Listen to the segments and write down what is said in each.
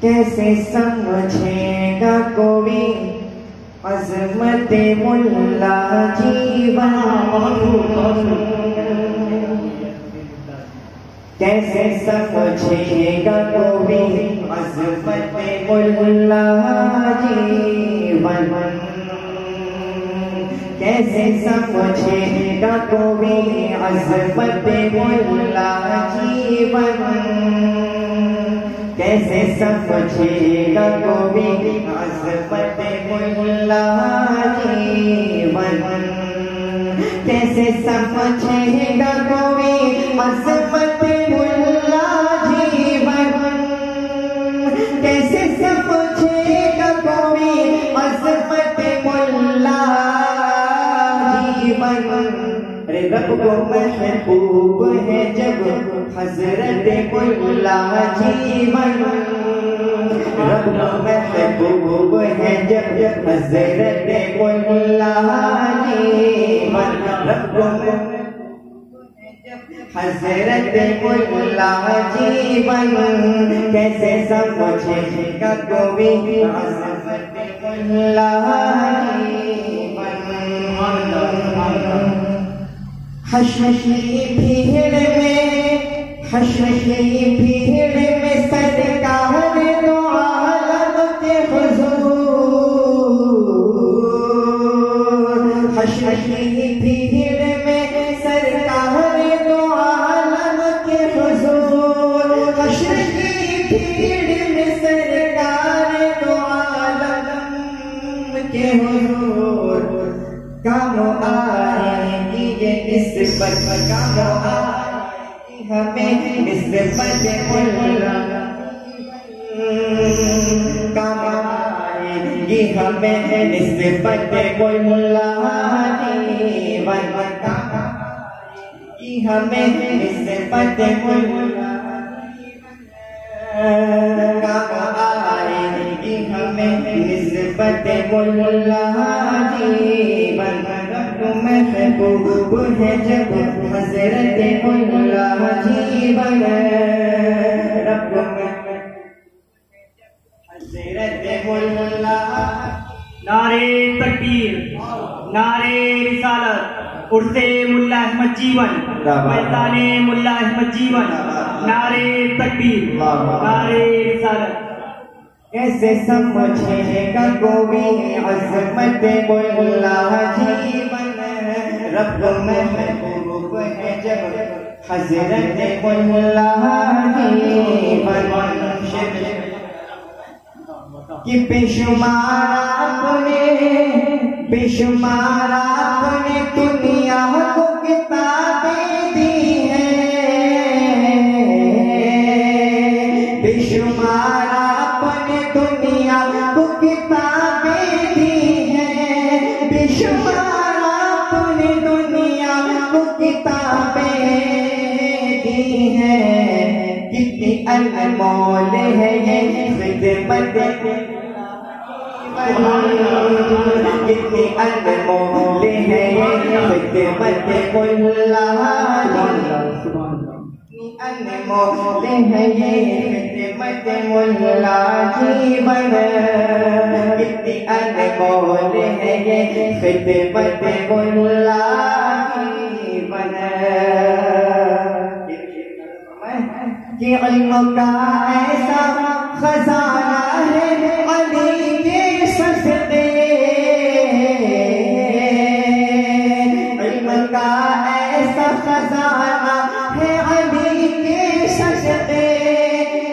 کیسے سمجھے گا کوئی عظمت ملا جیون کیسے سمجھے گا کوئی عظمت ملا جیون کیسے سمجھے گا کوئی عظمت ملا جیون کیسے سمجھے گا کوئی عظمت ملا جیون کیسے سمجھے گا کوئی عظمت ملا جیون کیسے سمجھے گا کوئی عظمت ملا جیون رب کو محبوب ہے جب حضرت ملا جیون رب محبوب ہے جب حضرت ملا جیون رب کو حضرت کوئی ملا جیون کیسے سمجھے گا کوئی عظمت ملا جیون حشر کی بھیڑ میں حشر کی بھیڑ میں حشر کی بھیڑ میں سرکار دو عالم کے حضور حشر کی بھیڑ میں سرکار دو عالم کے حضور آئے گی یہ نسبت کامو آئے گی ہمیں نسبت ملا کامو آئے گی ہمیں نسبت ملا۔ جیون کامو ہمیں نسبت ہمیں نسبت محبوب ہے جب حضرت رب حضرت نعرے تکبیر نعرے رسالت عرص ملا احمد جیون میدان ملا احمد جیون نعرے تکبیر نعرے رسالت کیسے سمجھے گا کوئی عظمت ملا جیون رب محبوب ہے جب حضرت ملا جیون کہ بے شمار اپنے بے شمار اپنے دنیا کو کتابیں دی ہیں۔ بے شمار اپنے دنیا کو کتابیں دی ہیں۔ بے شمار اپنے دنیا کو کتابیں دی ہیں۔ کتنی انمول ہے یہ خدمت کتنی انمول ہے یہ خدمت ملا انمول ہے یہ خدمت ملا جیون کتنی انمول ہے یہ خدمت ملا جیون کہ علم کا ایسا خزانہ کا ایسا خزانہ ہے علی کے سجدے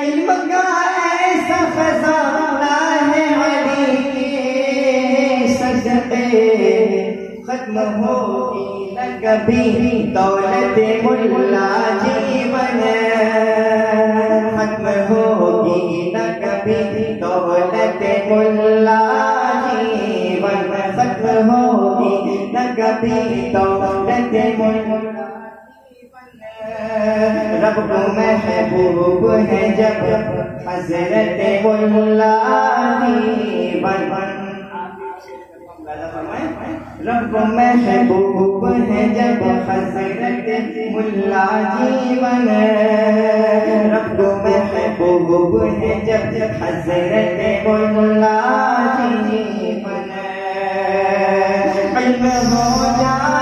علم کا ایسا خزانہ ہے علی کے ختم ہوگی نہ کبھی دولت ملا جیون۔ ختم ہوگی نہ کبھی دولت ملا جیون۔ ختم ہوگی کبھی دولت ملا رب کو محبوب ہے جب حضرت ملا جیون رب کو محبوب ہے جب حضرت ملا جیون رب کو محبوب ہے جب حضرت ملا علم ہو جائے علم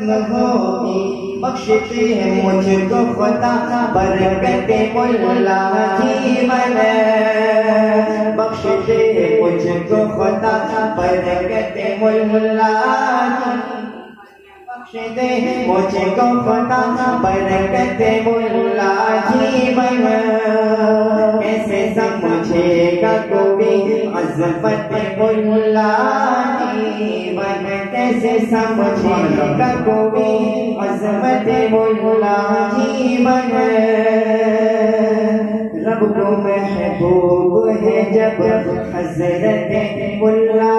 ختم ہوگی بخشتے ہیں مجھ کو خدا برکت ملا جیون بخشتے ہیں مجھ کو خدا برکت ملا بخشتے ہیں مجھ کو خدا برکت ملا جیون کیسے سمجھے گا کوئی عظمت ملا جیون کیسے سمجھے گا کوئی عظمت ملا جیون رب کو محبوب ہے جب حضرت ملا